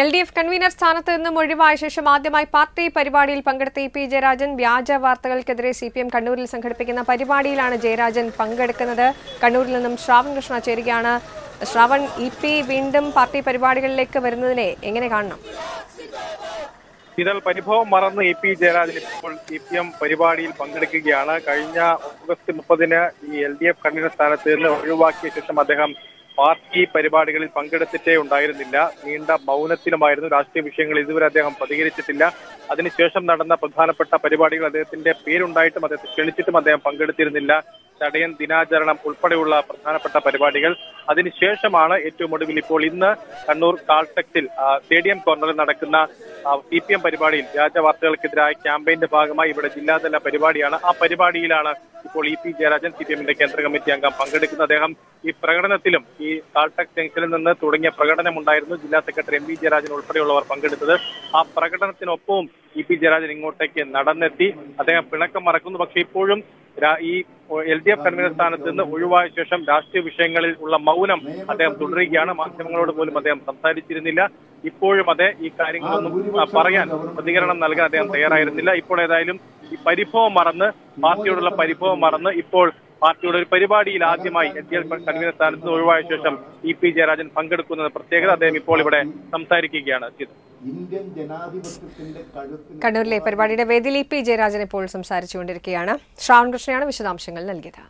L D F convener സ്ഥാനത്ത് നിന്നും ഒഴിവായ ശേഷം ആദ്യമായി പാർട്ടി പരിപാടിയിൽ പങ്കെടുത്ത ഇ പി ജയരാജൻ വ്യാജ വാർത്തകൾക്കെതിരെ സി പി എം കണ്ണൂരിൽ സംഘടിപ്പിക്കുന്ന പരിപാടിയിലാണ് ജയരാജൻ പങ്കെടുക്കുന്നത്. കണ്ണൂരിൽ നിന്നും ശ്രാവൺ കൃഷ്ണ ചേരുകയാണ്. ശ്രാവൺ ഇ പി വീണ്ടും പാർട്ടി പരിപാടികളിലേക്ക് വരുന്നതിനെ എങ്ങനെ കാണണം? ഇതൽ പരിഭവം മറന്ന് എ പി ജയരാജൻ ഇപ്പോൾ സി പി എം പരിപാടിയിൽ പങ്കെടുക്കുകയാണ്. കഴിഞ്ഞ ഓഗസ്റ്റ് മുപ്പതിന് ഈ എൽ ഡി എഫ് കൺവീനർ സ്ഥാനത്ത് നിന്ന് ഒഴിവാക്കിയ ശേഷം അദ്ദേഹം പാർട്ടി പരിപാടികളിൽ പങ്കെടുത്തിട്ടേ ഉണ്ടായിരുന്നില്ല. നീണ്ട മൗനത്തിലുമായിരുന്നു രാഷ്ട്രീയ വിഷയങ്ങൾ ഇതുവരെ അദ്ദേഹം പ്രതികരിച്ചിട്ടില്ല. അതിനുശേഷം നടന്ന പ്രധാനപ്പെട്ട പരിപാടികൾ അദ്ദേഹത്തിന്റെ പേരുണ്ടായിട്ടും അദ്ദേഹത്തെ ക്ഷണിച്ചിട്ടും അദ്ദേഹം പങ്കെടുത്തിരുന്നില്ല. ചടയൻ ദിനാചരണം ഉൾപ്പെടെയുള്ള പ്രധാനപ്പെട്ട പരിപാടികൾ. അതിനുശേഷമാണ് ഏറ്റവും ഒടുവിൽ ഇപ്പോൾ ഇന്ന് കണ്ണൂർ കാൾടെക്സിൽ സ്റ്റേഡിയം കോർണറിൽ നടക്കുന്ന സി പി എം പരിപാടിയിൽ വ്യാജ വാർത്തകൾക്കെതിരായ ക്യാമ്പയിന്റെ ഭാഗമായി ഇവിടെ ജില്ലാതല പരിപാടിയാണ്. ആ പരിപാടിയിലാണ് ഇപ്പോൾ E P Jayarajan C P എമ്മിന്റെ കേന്ദ്ര കമ്മിറ്റി അംഗം പങ്കെടുക്കുന്നത്. അദ്ദേഹം ഈ പ്രകടനത്തിലും ഈ കാൾടെക്സ് ജംഗ്ഷനിൽ നിന്ന് തുടങ്ങിയ പ്രകടനമുണ്ടായിരുന്നു. ജില്ലാ സെക്രട്ടറി എം വി ജയരാജൻ ഉൾപ്പെടെയുള്ളവർ പങ്കെടുത്തത്. ആ പ്രകടനത്തിനൊപ്പവും ഇ പി ജയരാജൻ ഇങ്ങോട്ടേക്ക് നടന്നെത്തി. അദ്ദേഹം പിണക്കം മറക്കുന്നു. പക്ഷേ ഇപ്പോഴും ഈ എൽ ഡി എഫ് കൺവീനർ സ്ഥാനത്ത് നിന്ന് ഒഴിവായ ശേഷം രാഷ്ട്രീയ വിഷയങ്ങളിൽ ഉള്ള മൗനം അദ്ദേഹം തുടരുകയാണ്. മാധ്യമങ്ങളോട് പോലും അദ്ദേഹം സംസാരിച്ചിരുന്നില്ല. ഇപ്പോഴും അതെ ഈ കാര്യങ്ങളൊന്നും പറയാൻ പ്രതികരണം നൽകാൻ അദ്ദേഹം തയ്യാറായിരുന്നില്ല. ഇപ്പോൾ ഏതായാലും ഈ പരിഭവം മറന്ന് പാർട്ടിയോടുള്ള പരിഭവം മറന്ന് ഇപ്പോൾ പാർട്ടിയുടെ ഒരു പരിപാടിയിൽ ആദ്യമായി എൽ ഡി എഫ് കൺവീനർ സ്ഥാനത്ത് നിന്ന് ഒഴിവായ ശേഷം ഇ പി ജയരാജൻ പങ്കെടുക്കുന്ന പ്രത്യേകത അദ്ദേഹം ഇപ്പോൾ ഇവിടെ സംസാരിക്കുകയാണ് ചെയ്തത്. കണ്ണൂരിലെ പരിപാടിയുടെ വേദിയിൽ ഇ പി ജയരാജൻ ഇപ്പോൾ സംസാരിച്ചുകൊണ്ടിരിക്കുകയാണ്. ശ്രാവൺ കൃഷ്ണയാണ് വിശദാംശങ്ങൾ നൽകിയത്.